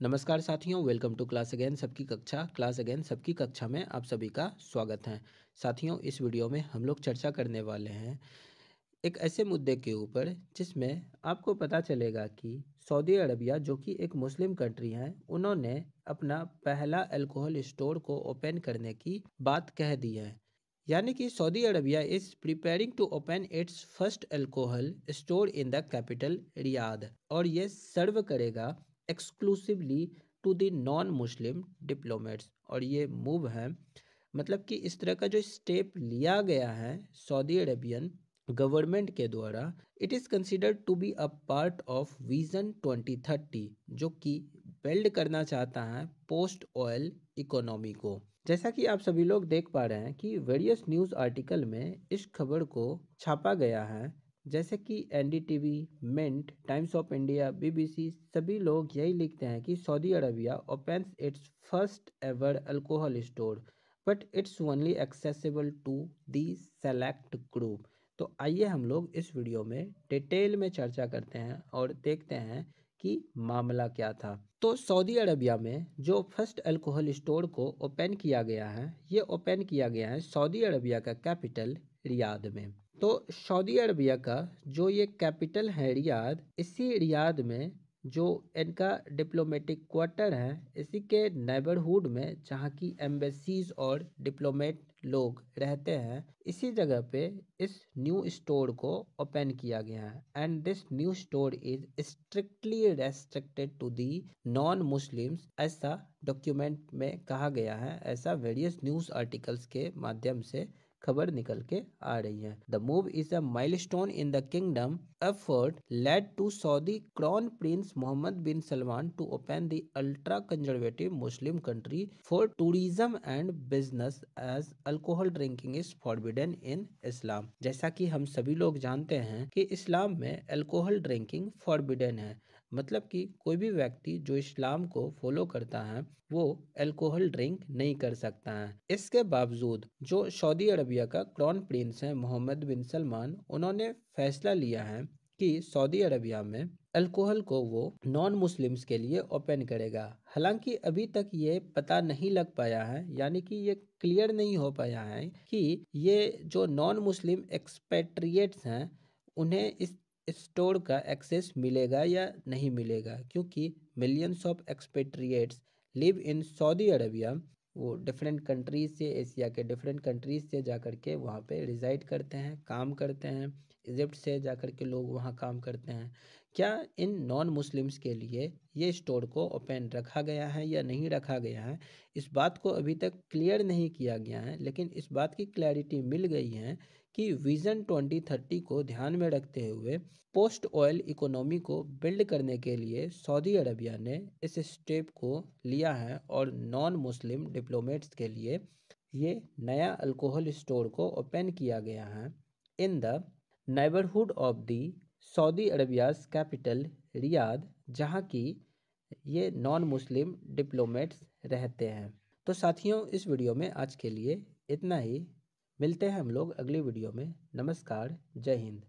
नमस्कार साथियों welcome to class again सबकी कक्षा। क्लास अगेन सबकी कक्षा में आप सभी का स्वागत है। साथियों, इस वीडियो में हम लोग चर्चा करने वाले हैं एक ऐसे मुद्दे के ऊपर, जिसमें आपको पता चलेगा कि सऊदी अरबिया, जो कि एक मुस्लिम कंट्री है, उन्होंने अपना पहला अल्कोहल स्टोर को ओपन करने की बात कह दी है। यानी कि Saudi Arabia is preparing to open its first alcohol store in the capital Riyadh और ये सर्व करेगा exclusively to the non Muslim diplomats और ये मूव है मतलब कि इस तरह का जो स्टेप लिया गया है सऊदी अरेबियन गवर्नमेंट के द्वारा it is considered to be a part of vision 2030 जो कि बिल्ड करना चाहता है पोस्ट ऑयल इकोनॉमी को। जैसा कि आप सभी लोग देख पा रहे हैं कि वेरियस न्यूज़ आर्टिकल में इस खबर को छापा गया है। जैसे कि NDTV Mint Times of India BBC सभी लोग यही लिखते हैं कि Saudi Arabia opens its first ever alcohol store but it's only accessible to the select group तो आइए हम लोग इस वीडियो में डिटेल में चर्चा करते हैं और देखते हैं कि मामला क्या था। तो सऊदी अरबिया में जो फ़र्स्ट अल्कोहल स्टोर को ओपन किया गया है, ये ओपन किया गया है सऊदी अरबिया का कैपिटल रियाद में। तो सऊदी अरबिया का जो ये कैपिटल है रियाद, इसी रियाद में जो इनका डिप्लोमेटिक क्वार्टर है, इसी के नेबरहुड में जहाँ की एम्बेसीज और डिप्लोमेट लोग रहते हैं, इसी जगह पे इस न्यू स्टोर को ओपन किया गया है। And this new store is strictly restricted to the non Muslims ऐसा डॉक्यूमेंट में कहा गया है, ऐसा वेरियस न्यूज़ आर्टिकल्स के माध्यम से खबर निकल के आ रही है। The move is a milestone in the kingdom effort led to Saudi crown prince Mohammed bin Salman to open the ultra conservative Muslim country for tourism and business as alcohol drinking is forbidden in Islam जैसा कि हम सभी लोग जानते हैं कि इस्लाम में alcohol drinking forbidden है। मतलब कि कोई भी व्यक्ति जो इस्लाम को फॉलो करता है, वो अल्कोहल ड्रिंक नहीं कर सकता है। इसके बावजूद जो सऊदी अरबिया का क्राउन प्रिंस है मोहम्मद बिन सलमान, उन्होंने फैसला लिया है कि सऊदी अरबिया में अल्कोहल को वो नॉन मुस्लिम्स के लिए ओपन करेगा। हालाँकि अभी तक ये पता नहीं लग पाया है, यानी कि ये क्लियर नहीं हो पाया है कि ये जो नॉन मुस्लिम एक्सपेट्रिएट्स हैं, उन्हें इस स्टोर का एक्सेस मिलेगा या नहीं मिलेगा, क्योंकि millions of expatriates live in Saudi Arabia वो डिफरेंट कंट्रीज़ से एशिया के डिफरेंट कंट्रीज़ से जा कर के वहाँ पे रिजाइड करते हैं, काम करते हैं। इजिप्ट से जाकर के लोग वहाँ काम करते हैं। क्या इन नॉन मुस्लिम्स के लिए ये स्टोर को ओपन रखा गया है या नहीं रखा गया है? इस बात को अभी तक क्लियर नहीं किया गया है, लेकिन इस बात की क्लैरिटी मिल गई है कि विज़न 2030 को ध्यान में रखते हुए पोस्ट ऑयल इकोनॉमी को बिल्ड करने के लिए सऊदी अरबिया ने इस स्टेप को लिया है और नॉन मुस्लिम डिप्लोमेट्स के लिए ये नया अल्कोहल स्टोर को ओपन किया गया है। In the neighbourhood of the Saudi Arabia's capital Riyadh, जहाँ की ये नॉन मुस्लिम डिप्लोमेट्स रहते हैं। तो साथियों, इस वीडियो में आज के लिए इतना ही। मिलते हैं हम लोग अगली वीडियो में। नमस्कार, जय हिंद।